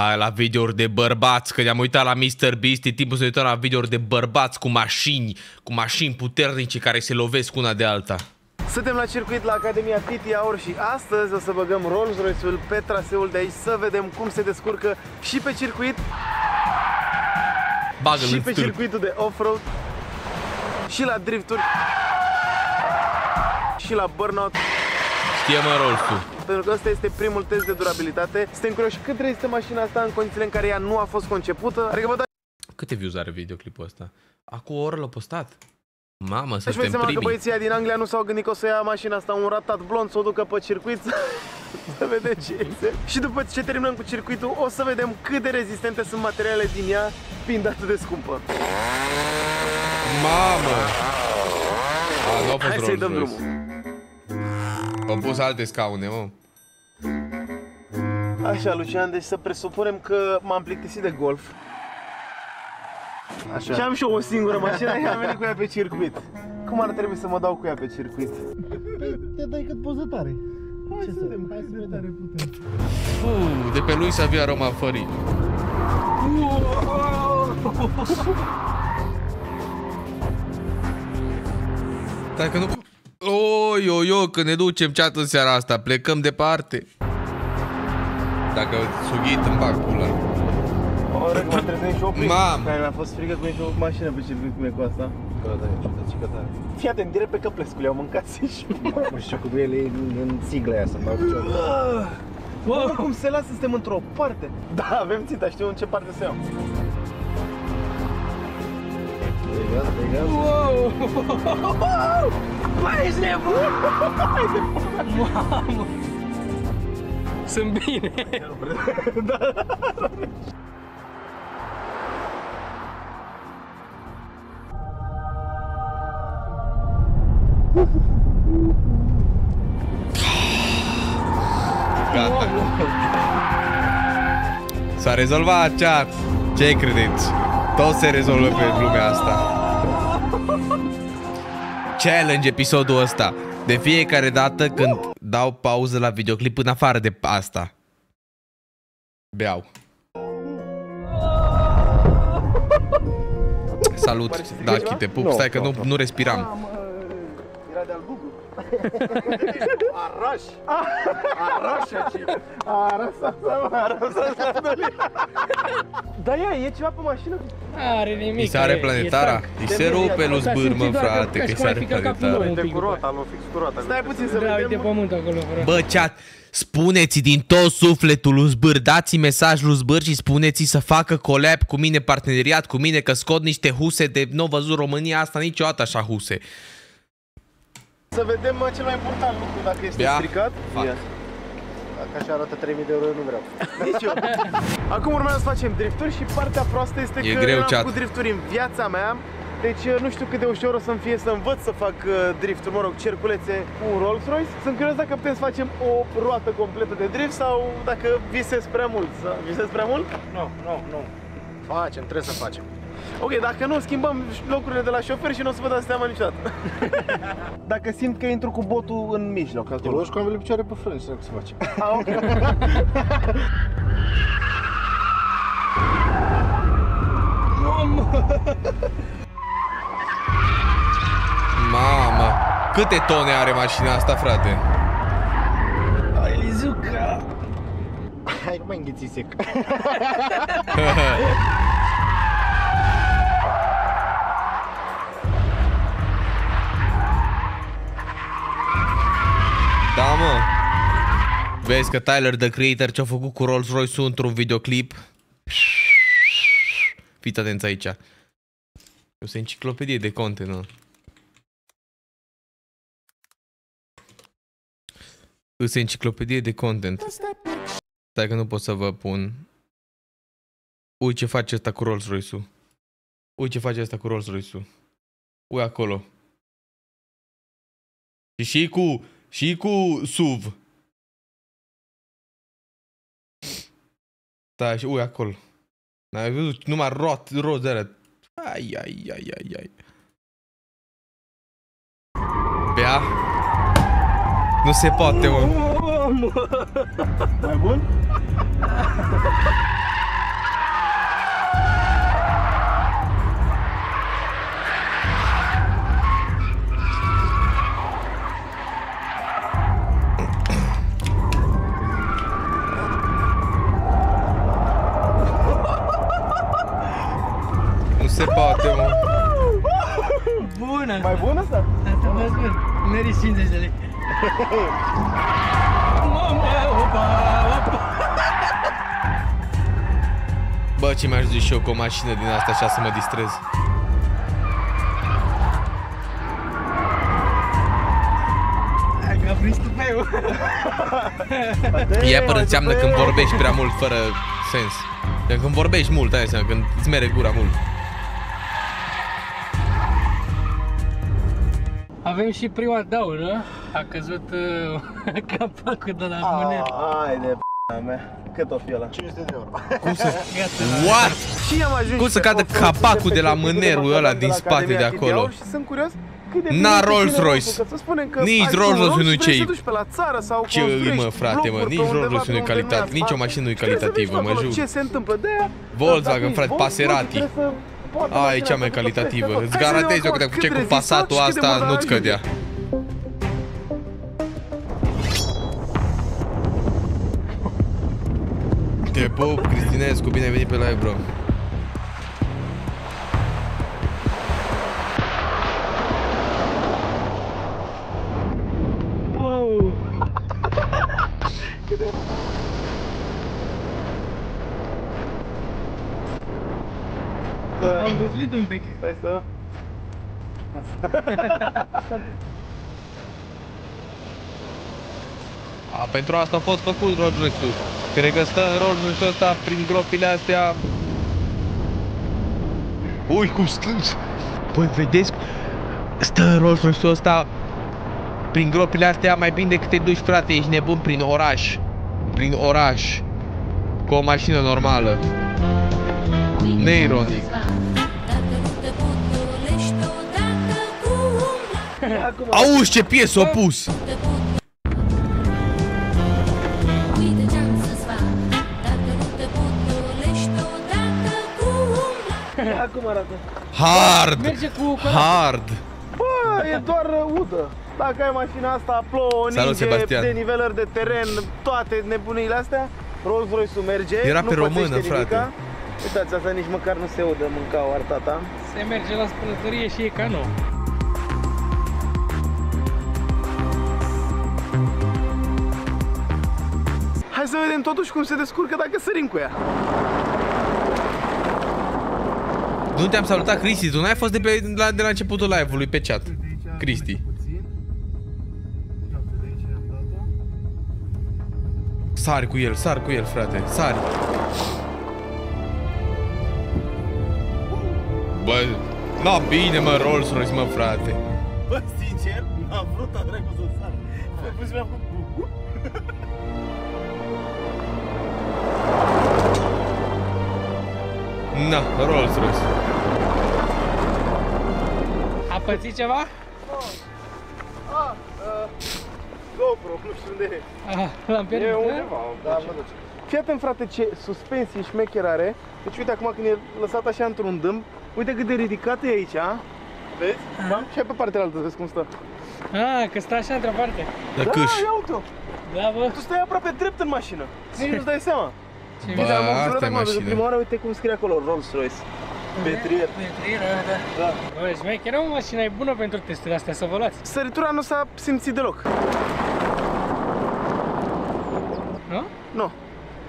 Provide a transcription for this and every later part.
Aia la videouri de bărbați, că ne-am uitat la Mr. Beast, e timpul să uităm la videouri de bărbați cu mașini, cu mașini puternice care se lovesc una de alta. Suntem la circuit la Academia Titi Aur și astăzi o să băgăm Rolls-Royce-ul pe traseul de aici să vedem cum se descurcă și pe circuit Bagă-l și în pe stâlp. circuitul de off-road și la drifturi și la burnout Știe mă Rolls-ul. Pentru că ăsta este primul test de durabilitate. Suntem curioși cât rezistă mașina asta în condițiile în care ea nu a fost concepută. Adică vă dați Câte views are videoclipul ăsta? Acum o oră l-a postat. Mamă, și vă suntem seama că primii. băieții ăia din Anglia nu s-au gândit că o să ia mașina asta un ratat blond, să o ducă pe circuit să vedem ce este. Și după ce terminăm cu circuitul, o să vedem cât de rezistente sunt materialele din ea, fiind atât de scumpă. Mamă! A, nu a fost Hai să-i dăm Rolls-Royce. drumul. Au pus alte scaune, mă. Așa, Lucian, deci să presupunem că m-am plictisit de golf. Așa. Și am și eu o singură mașină și am venit cu ea pe circuit. Cum ar trebui să mă dau cu ea pe circuit? Te dai cât poți de tare. Hai Ce să să- vedem, hai hai să să vedem. vedem. putem. Puh, de pe lui să avea aroma fării. Dacă nu... Oi, oi, oi, că ne ducem ceat în seara asta, plecăm departe. Dacă sughit îmi bag pula. O, rog, mă trebuie și oprit. Mam. Care mi-a fost frică cu nicio mașină pe circuit cum e cu asta. Fii atent, direct pe Căplescu le-au mâncat și Nu știu cu ele în, în sigla aia să-mi bag piciorul. Bă, cum se lasă, suntem într-o parte. Da, avem ținta, știu în ce parte să iau. Dai gaz, dai gaz. Mai ești nebun! Sunt bine. Gata. S-a rezolvat chat. Ce credeți? Tot se rezolvă pe lumea asta. Challenge episodul ăsta. De fiecare dată când dau pauză la videoclip în afară de asta. Beau. Salut, Dachi, te pup. Nu, Stai că nu, nu, nu. nu respiram. Era de-al Bugu. Araș. Araș aici. Araș, araș, Da, ia, e ceva pe mașină? Are nimic. Îi sare e- planetara. e tank. Îi se rupe lui S-a zbâr, mă, simțit doar ca- frate, ca că și îi cum ar sare fi călcat planetara. plouă un De pic cu după. rota, l-o fix cu rota. Stai puțin să Da, uite vedem. pământul acolo. frate. Bă, chat, spuneți din tot sufletul lui Zbâr, dați mesaj lui Zbâr și spuneți să facă collab cu mine, parteneriat cu mine, că scot niște huse de nu văzut România asta niciodată așa huse. Să vedem mă, cel mai important lucru, dacă este Bea. stricat. Fac. Ia. Dacă așa arată 3000 de euro, eu nu vreau. Nici eu. Acum urmează să facem drifturi și partea proastă este E că greu, n-am chat. făcut drifturi în viața mea. Deci nu știu cât de ușor o să-mi fie să învăț să fac uh, drifturi, mă rog, cerculețe cu un Rolls Royce. Sunt curios dacă putem să facem o roată completă de drift sau dacă visez prea mult. Să visez prea mult? Nu, nu, nu. Facem, trebuie să facem. Ok, dacă nu, schimbăm locurile de la șofer și nu o să vă dați seama niciodată. dacă simt că intru cu botul în mijloc Te acolo. rogi cu ambele picioare pe frâni, să ce să facem. Ah, ok. Mamă, câte tone are mașina asta, frate? Ai, Lizuca! Hai, nu mai înghiți sec. Da, mă. Vezi că Tyler, the creator, ce-a făcut cu Rolls-Royce într-un videoclip? Fiți atenți aici. E o enciclopedie de content, nu? Îs enciclopedie de content. Stai că nu pot să vă pun. Ui ce face asta cu Rolls-Royce-ul. Ui ce face asta cu Rolls-Royce-ul. Ui acolo. Și și cu, și cu SUV. Da, și ui acolo. N-ai văzut numai rot, roz de alea. Ai, ai, ai, ai, ai. Bea? Nu se poate, mă. Mai bun? Se poate, mă. Bună! Mai bun asta? Asta mă spun. Meriți 50 de lei. Mamă, opa, opa. Bă, ce mi-aș duce și eu cu o mașină din asta așa să mă distrez. Hai că a prins tupeu. E apăr înseamnă când vorbești prea mult fără sens. Că Când vorbești mult, aia înseamnă când îți mere gura mult. Avem și prima daună. A căzut uh, capacul de la mâner. Hai de p***a mea. Cât o fi ăla? 500 de euro. Cum să... Gata. What? Și am ajuns Cum să pe cadă off-road capacul pe de la circuitul mânerul de ăla Macadamia din la spate de Academia acolo? Chideaur Și sunt curios cât de N-a bine Rolls ține Royce. Rolls-Royce. Că să spunem că Nici ai Rolls un Royce nu și vrei ce-i- să te duci pe la țară sau Ce îi, mă, construiești frate, mă, blocuri nici pe Rolls undeva Royce nu e pe unde calitate, nu e nici o asfalt. mașină nu e Și trebuie să calitativă, vezi mă acolo jur. Ce se întâmplă de aia? Volkswagen, dacă frate, e Passerati. Volkswagen, trebuie să poată Aia e mașina cea mai să ducă calitativă. peste tot. Îți Hai să vedem garantez eu că acum dacă cât făceai cu rezistă Passatul și cât de asta, mult nu-ți ajunge. cădea. Te pup, Cristinescu, bine ai venit pe live, bro. Am buflit un pic. Stai să... A, pentru asta a fost făcut Rolls Royce-ul. Cred că stă în Rolls Royce-ul ăsta prin gropile astea... Ui, cum strâns! Păi, vedeți? Stă în Rolls Royce-ul ăsta prin gropile astea mai bine decât te duci, frate, ești nebun prin oraș. Prin oraș. Cu o mașină normală. Neironic. Auzi ce piesă a pus! Uite ce-am să-ți fac Dacă nu te potolești odată cu umbra Acum arată. Hard! Merge cu Hard! Bă, e doar udă. Dacă ai mașina asta, plouă, Salut, ninge, Sebastian. denivelări de teren, toate nebunile astea, Rolls Royce-ul merge, Era nu pe pățește română, nimica. frate. Uitați, asta nici măcar nu se udă, mâncau artata. Se merge la spălătorie și e ca nou. Să vedem totuși cum se descurcă dacă sărim cu ea. Nu te-am salutat, Cristi, tu n-ai fost de, pe, la, de la începutul live-ului pe chat. Cristi. Sari cu el, sar cu el, frate, sari. Bă, na bine mă, Rolls Royce, mă, frate. Bă, sincer, n-am vrut a dracu să sar. Bă, pus mi-am făcut Na, Rolls Royce. A pățit ceva? GoPro, nu știu unde e. Ah, l-am pierdut. E da? undeva, da, mă duce. Fii atent, frate, ce suspensie șmecher are. Deci, uite, acum când e lăsat așa într-un dâmb, uite cât de ridicat e aici, a? Vezi? Da? Și hai pe partea altă, să vezi cum stă. Ah, că stă așa într-o parte. Da, Da, câș. ia uite-o. Da, bă. Tu stai aproape drept în mașină. Nici nu-ți dai seama. Ce Bă, Uite, am asta observat e acum, mașină. Prima oară, uite cum scrie acolo, Rolls Royce. Petrier. Petrire, da. Da. Bă, șmecheră, mă, mașina e bună pentru testurile astea, să vă luați. Săritura nu s-a simțit deloc. Nu? Nu.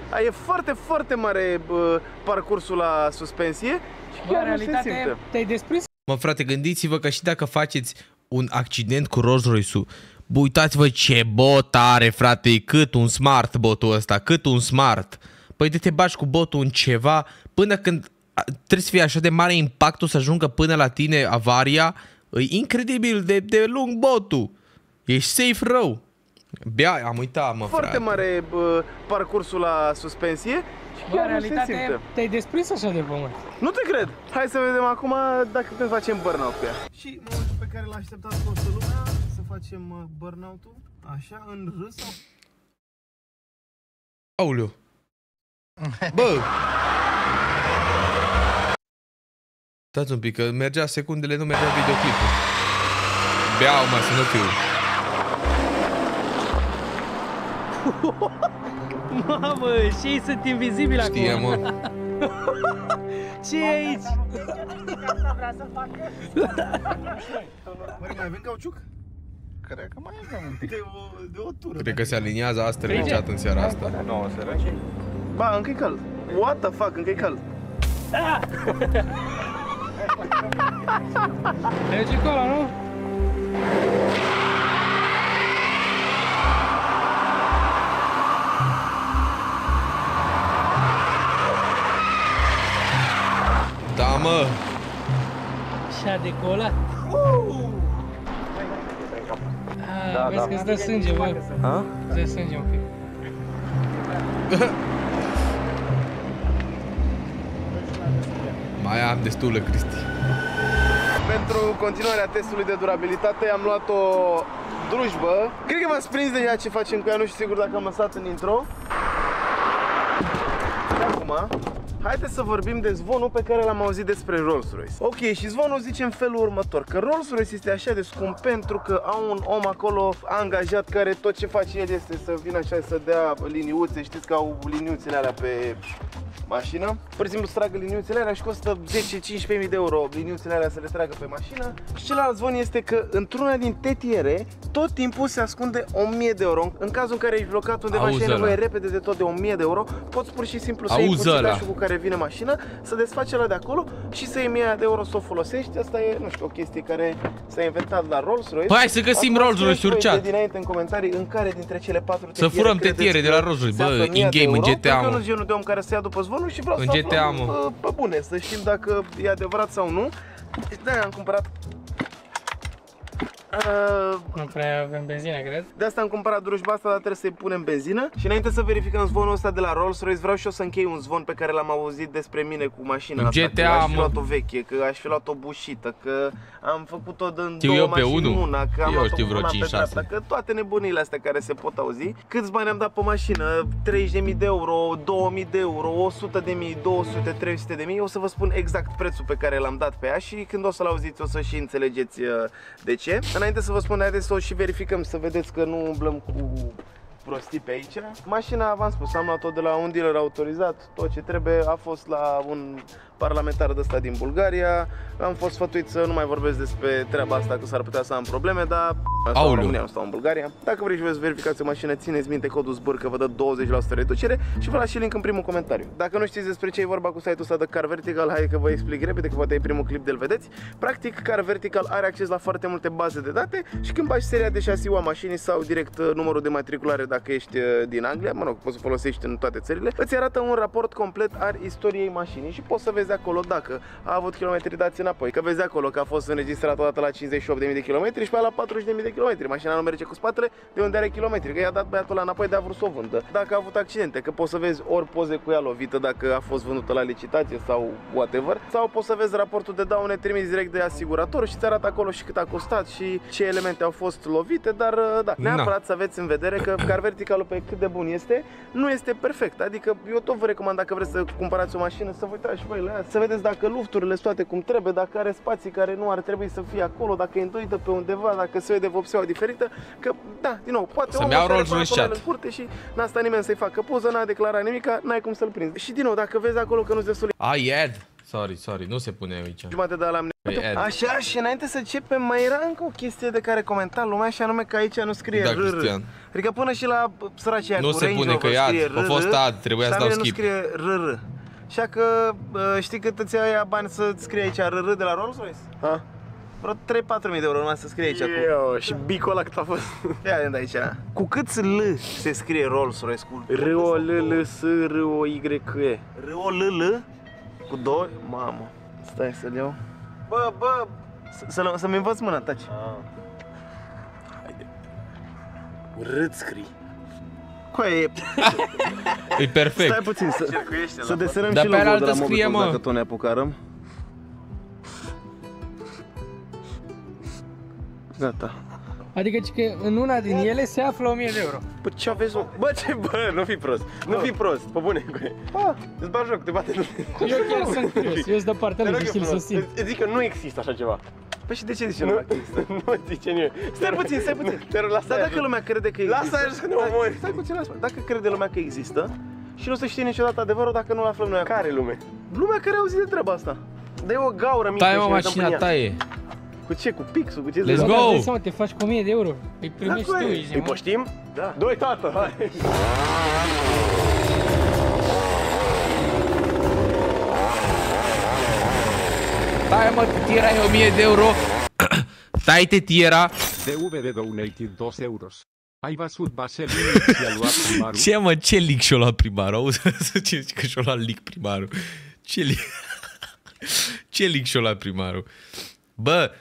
A, E foarte, foarte mare bă, parcursul la suspensie și Bă, în chiar nu se simte. realitate, te-ai desprins? Mă, frate, gândiți-vă că și dacă faceți un accident cu Rolls Royce-ul, bă, uitați-vă ce bot are, frate, e cât un smart botul ăsta, cât un smart. Păi de te bași cu botul în ceva până când a, trebuie să fie așa de mare impactul să ajungă până la tine avaria, e incredibil de, de lung botul. Ești safe rău. Bea, am uitat, mă, Foarte frate. mare bă, parcursul la suspensie și Bă, în chiar nu se simte. realitate, te-ai desprins așa de pământ. Nu te cred! Hai să vedem acum dacă putem facem burnout cu ea. Și momentul pe care l-a așteptat toată lumea să facem uh, burnout-ul, așa, în râs sau... Aoleu. Bă! Stați un pic, că mergea secundele, nu mergea videoclipul. Beau, mă, să nu fiu. Mamă, și ei sunt invizibili acum. Știe, mă. Ce e aici? Măi, mai avem cauciuc? Cred că mai avem un pic. De o, de o tură. Cred că se aliniază astfel în chat în seara asta. Nu, săraci. Ba, încă e cald. What the fuck, încă e cald. Merge acolo, nu? Da, mă! Și-a decolat. Ah, vezi că îți dă sânge, bă. Ha? Îți dă sânge un pic. Mai am destulă, Cristi. Pentru continuarea testului de durabilitate am luat o drujbă. Cred că v-ați prins deja ce facem cu ea, nu știu sigur dacă am lăsat în intro. Și acum, haideți să vorbim de zvonul pe care l-am auzit despre Rolls-Royce. Ok, și zvonul zice în felul următor, că Rolls-Royce este așa de scump pentru că au un om acolo angajat care tot ce face el este să vină așa să dea liniuțe, știți că au liniuțele alea pe mașină. Pur și simplu să tragă liniuțele alea și costă 10-15 mii de euro liniuțele alea să le tragă pe mașină. Și celălalt zvon este că într-una din tetiere tot timpul se ascunde 1000 de euro. În cazul în care ești blocat undeva Auzi și ai ăla. nevoie repede de tot de 1000 de euro, poți pur și simplu să Auzi iei ăla. cuțitașul cu care vine mașina, să desfaci ăla de acolo și să iei 1000 de euro să o folosești. Asta e, nu știu, o chestie care s-a inventat la Rolls-Royce. Bă, hai să găsim Acum Rolls-Royce scrieți voi urcat. de dinainte în comentarii în care dintre cele patru Să furăm credeți tetiere de că la Rolls-Royce. se Bă, află 1000 de in-game, în euro, GTA, pentru că Eu mă. nu sunt genul de om care să ia după zvonul și vreau În să GTA, aflăm mă. uh, pe bune, să știm dacă e adevărat sau nu. Da, am cumpărat Uh, Nu prea avem benzină, cred. de asta am cumpărat drujba asta, dar trebuie să-i punem benzină. Și înainte să verificăm zvonul ăsta de la Rolls-Royce, vreau și eu să închei un zvon pe care l-am auzit despre mine cu mașina În asta. GTA, că aș fi mă. luat o veche, că aș fi luat o bușită, că am făcut-o în Știu două eu pe mașini unul. una, că am Eu luat-o știu vreo una pe 5-6. dreapta, că toate nebunile astea care se pot auzi. Câți bani am dat pe mașină? 30.000 de euro, 2.000 de euro, 100.000, 200, 300.000. O să vă spun exact prețul pe care l-am dat pe ea și când o să-l auziți o să și înțelegeți uh, de ce. Înainte să vă spun, haideți să o și verificăm, să vedeți că nu umblăm cu prostii pe aici. Mașina, v-am spus, am luat-o de la un dealer autorizat, tot ce trebuie a fost la un parlamentar de ăsta din Bulgaria. Am fost sfătuit să nu mai vorbesc despre treaba asta, că s-ar putea să am probleme, dar stau în Aoleu. România, nu stau în Bulgaria. Dacă vreți și vreți să verificați o mașină, țineți minte codul zbâr că vă dă 20% reducere și vă las și link în primul comentariu. Dacă nu știți despre ce e vorba cu site-ul ăsta de Car Vertical, hai că vă explic repede, că poate e primul clip de-l vedeți. Practic, Car Vertical are acces la foarte multe baze de date și când bagi seria de șasiu a mașinii sau direct uh, numărul de matriculare dacă ești uh, din Anglia, mă rog, poți să folosești în toate țările, îți arată un raport complet al istoriei mașinii și poți să vezi acolo dacă a avut kilometri dați înapoi, că vezi acolo că a fost înregistrat odată la 58.000 de kilometri și pe aia la 40.000 de kilometri. Mașina nu merge cu spatele de unde are kilometri, că i-a dat băiatul ăla înapoi de a vrut să o vândă. Dacă a avut accidente, că poți să vezi ori poze cu ea lovită dacă a fost vândută la licitație sau whatever, sau poți să vezi raportul de daune trimis direct de asigurator și ți arată acolo și cât a costat și ce elemente au fost lovite, dar uh, da, Na. neapărat să aveți în vedere că car verticalul pe cât de bun este, nu este perfect. Adică eu tot vă recomand dacă vreți să cumpărați o mașină să vă uitați și voi la ea, să vedeți dacă lufturile sunt toate cum trebuie, dacă are spații care nu ar trebui să fie acolo, dacă e îndoită pe undeva, dacă se vede vopseaua diferită, că da, din nou, poate Să-mi omul iau are Rolls-Royce paracolele chat. în curte și n-a stat nimeni să-i facă poză, n-a declarat nimic, n-ai cum să-l prinzi. Și din nou, dacă vezi acolo că nu-ți destul Ai ad. Sorry, sorry, nu se pune aici. jumate de la am E ad. Așa, și înainte să începem, mai era încă o chestie de care comenta lumea și anume că aici nu scrie Da, RR. Cristian. Adică până și la săracii aia Nu cu se Range pune că Rover e ad. scrie A fost RR, ad, trebuia și să la dau mine skip. nu scrie RR. Așa că uh, știi cât îți ia bani să-ți scrie aici RR de la Rolls-Royce? Ha? Vreo 3-4 mii de euro numai să scrie aici cu... Eu, și bicul ăla cât a fost? Ia de aici. Cu câți L se scrie Rolls-Royce? Cu R-O-L-L-S R-O-Y-E R-O-L-L? Cu două? Mamă. Stai să-l iau. Bă, bă, să- să- să-mi învăț mâna, taci. Rât scrii Coaie, e... E perfect. Stai puțin, să, să desenăm Dar și pe logo-ul de alaltă la scrie, Mobitox mă. dacă tot ne apucarăm. Gata. Adică ci că în una din ele se află 1000 de euro. Bă, ce aveți, mă? Bă, ce, bă, nu fi prost Nu fi prost, pe bune Ah, Îți bag joc, te bate Eu chiar sunt curios. Eu sunt de partea Te lui rog și eu știi să frumos, simt. îți- îți zic că nu există așa ceva Păi și de ce zici Nu, nu? nu zice nimeni Stai puțin, stai puțin. Te rog, lasă Dar aia dacă jos. lumea crede că există... Lasă aia jos că ne Stai- omori. Stai puțin, lasă Dacă crede lumea că există și nu o să știe niciodată adevărul dacă nu-l aflăm noi acum. Care lume? Lumea care a auzit de treaba asta. Dă-i o gaură mică Tai și mă, ne uităm mașina prin ea. ta e. Cu ce? Cu pixul? Cu ce? Let's Da, go! Dar dai seama, te faci cu 1000 de euro. Îi primești da, tu, Îi ești, mă. poștim? Da. Doi, tată, hai! Tai mă, tiera e 1000 de euro. Tai-te tiera. DVD donated 2 euros. Ai văzut Vaselin și a luat primarul? Ce mă, ce lic și-o luat primarul? Auzi, ce zici că și-o luat lic primarul? Ce lic? Ce lic și-o luat primarul? Bă,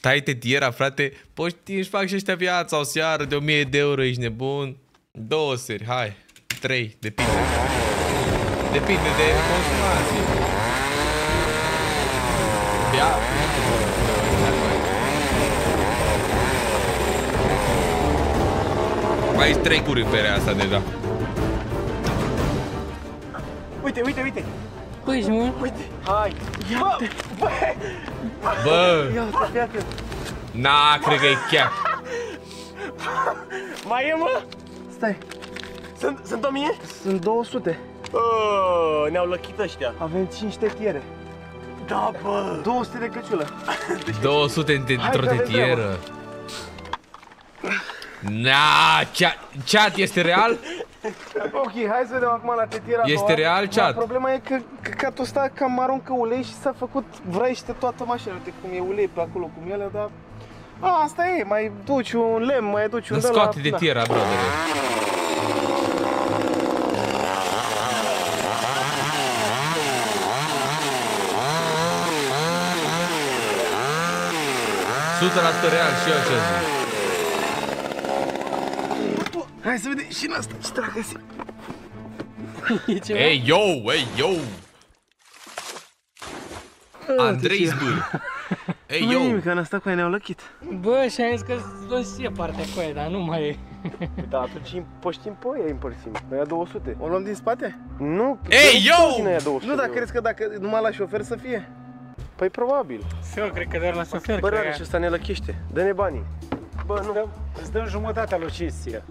tai-te tiera, frate, poști, își fac și ăștia viața o seară de 1000 de euro, ești nebun? Două seri, hai, trei, depinde. Depinde de consumație. Bia. Mai ești trei curi pe asta deja. Uite, uite, uite! Păi, ești, mă. Uite! Hai! Bă! Bă! Bă, Ia uite, fii atent! na, cred că e chiar. Mai e, mă? Stai! Sunt, sunt 1000? Sunt 200. Oh, ne-au lăchit ăștia. Avem 5 tetiere. Da, bă! 200 de căciulă. 200 de Hai într-o că avem tetieră. Na, chat, chat este real? Ok, hai să vedem acum la tetiera a Este doua. real, Dar chat? problema e că căcatul ăsta cam aruncă ulei și s-a făcut vrăiește toată mașina. Uite cum e ulei pe acolo cum ele, dar... A, asta e, mai duci un lemn, mai duci un Nu de la- scoate de da. tiera, brother. Real și eu ce zic. Hai să vedem și în asta, ce dracu găsim. E ceva? Ei, yo, ei, yo! Andrei Zbâr. Ei, Nu e yo! nimic, în asta cu aia ne-au lăchit. Bă, și am zis că luăm și partea cu aia, dar nu mai e. Da, atunci împăștim pe aia, împărțim. Noi ia 200. O luăm din spate? Nu. Ei, dăm yo! din aia 200 nu, dar crezi că dacă numai la șofer să fie? Păi probabil. Eu cred că doar la șofer, Bă, că rare ea- și ăsta ne lăchește. Dă-ne banii. Bă, nu. Îți dăm jumătatea lui 5 ție.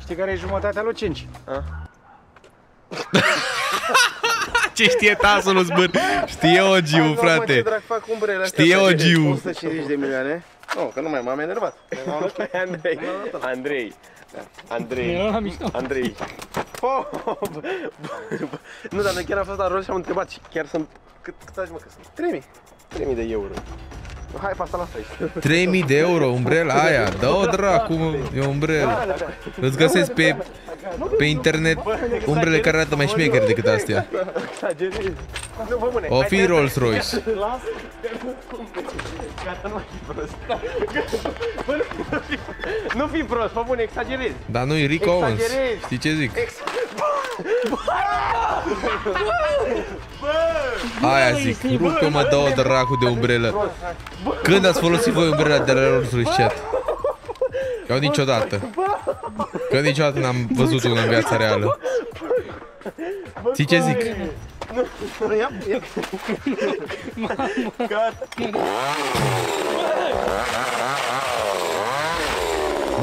Știi care e jumătatea lui 5? Ce știe tasul Zbâr? Știe Ogiu, Hai, mă, Ce frate. drag fac umbrele astea? Știe frate, de Ogiu. 150 de milioane. Nu, că nu mai m-am enervat. M-am lăsat. Andrei, Andrei, Andrei, E la mișto. Andrei. Oh, bă, bă, bă. Nu, dar noi chiar am fost la rol și am întrebat și chiar sunt... Cât, cât aș mă că sunt? 3000. 3000 de euro. Hai, pe asta lasă aici. 3000 de euro, umbrela aia. Dă-o dracu, mă, e umbrelă. Îți găsesc pe, pe internet umbrele care arată mai șmecheri decât astea. Exagerezi. Nu, bă, mâne. O fi Rolls Royce. Lasă. Gata, nu mai fi prost. Bă, nu fi- Nu fi prost, pe bune, exagerezi. Dar nu-i Rick Owens. Exagerezi. Știi ce zic? Ex... Aia zic, rupe-mă, dă-o dracu de umbrelă. Când ați folosit voi umbrela de la Rolls Royce chat? Eu niciodată. Că niciodată n-am văzut una în viața reală. Știi ce zic? Nu, ia, ia.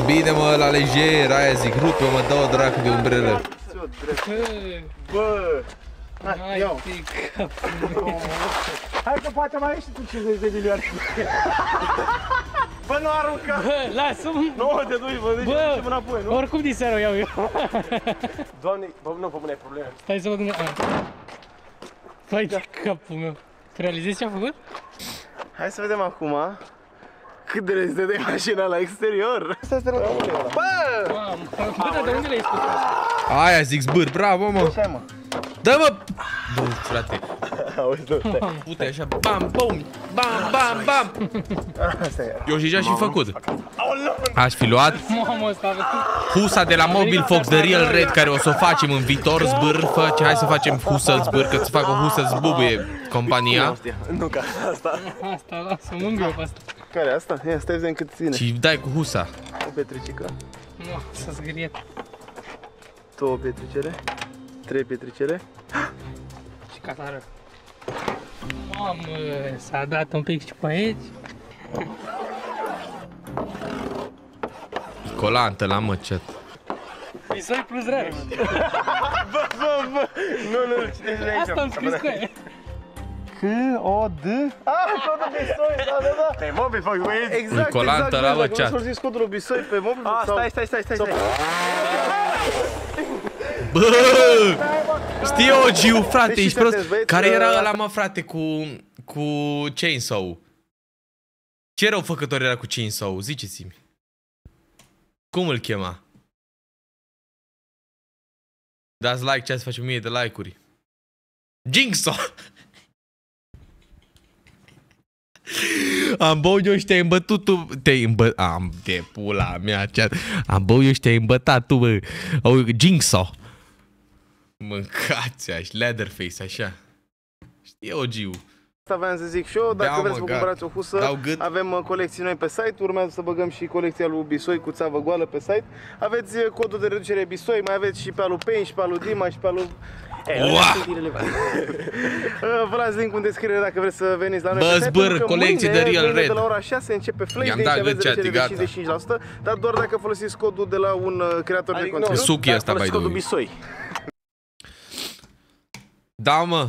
Bine mă, la lejer, aia zic, rupe-mă, dă-o dracu de umbrelă. Bă, Hai, iau. pic, cap. Hai că poate mai ai și tu 50 de milioane. bă, nu arunca. Bă, lasă-mă. Nu, te duci, bă, deci Bă, ducem înapoi, nu? oricum din seara o iau eu. Doamne, bă, nu, pe bune, ai probleme. Stai să văd unde... a. Vai de capul meu. Tu realizezi ce am făcut? Hai să vedem acum cât de rezistent e mașina la exterior. Asta este rău. Bă! Mamă. Bă, dar de unde le-ai scos? Aia zic, zbâr, bravo mă. Ce ai, mă? Dă mă! Bă, frate, Auzi, nu, stai. pute așa, bam, bum, bam, bam, bam. Asta e. Eu și aș fi făcut. Aș fi luat Mamă, ăsta a făcut. husa de la Mobile Fox de Real Red care o să o facem în viitor, zbâr, fă, ce, hai să facem husă, zbâr, că să fac o husă, zbubuie compania. Nu ca asta. Asta, lasă, mângâie pe asta. Care e asta? Ia, stai să vedem cât ține. Și dai cu husa. O petricică, Nu, să zgârie. două petricele, trei petricele. Și catară. Mamă, s-a dat un pic și pe aici. Colantă la măcet. Pisoi plus rar. Bă, bă, nu, nu, nu, citește de aici. Asta am scris cu aia. C-O-D? Ah, codul Bisoi, da, da, da. Pe mobil fac băieți. Exact, colantă exact, la băi, bă, dacă chat. nu s-au zis codul lui Bisoi pe mobil Ah, sau... stai, stai, stai, stai, stai. Bă! Știi OG-ul, frate, Deci ești prost? sunteți, băieți, Care că- era ăla, mă, frate, cu, cu Chainsaw? Ce răufăcător era cu Chainsaw? Ziceți-mi. Cum îl chema? Dați like ce ați face 1000 de like-uri. Jigsaw! Am băut eu și te-ai îmbătut tu. Te-ai îmbătat Am de pula mea cea... Am băut eu și te-ai îmbătat tu bă. Au, Jigsaw Mâncați aș Leatherface așa. Știi OG-ul Asta voiam să zic și eu, dacă Da, vreți mă, să vă gata. cumpărați o husă, Dau gât. avem uh, colecții noi pe site, urmează să băgăm și colecția lui Bisoi cu țavă goală pe site. Aveți uh, codul de reducere Bisoi, mai aveți și pe alu Pain, și pe alu Dima, și pe alu... Ua! Uh, Vă las link în descriere dacă vreți să veniți la noi Bă, pe site, zbâr, pentru că colecție de mâine, Real mâine Red. de la ora 6 începe Flame I-am Day dat și aveți gât, chat, reducere e de gata. 55%, dar doar dacă folosiți codul de la un uh, creator de Adică, conținut. Suki asta, by the codul way. Bisoi. Da, mă.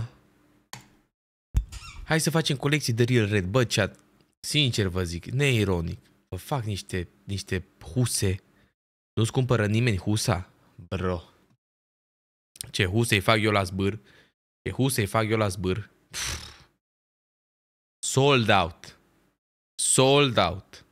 Hai să facem colecții de Real Red. Bă, chat, sincer vă zic, neironic. Vă fac niște, niște huse. Nu-ți cumpără nimeni husa? Bro. Ce huse îi fac eu la zbâr? Ce huse îi fac eu la zbâr? Pff. Sold out. Sold out.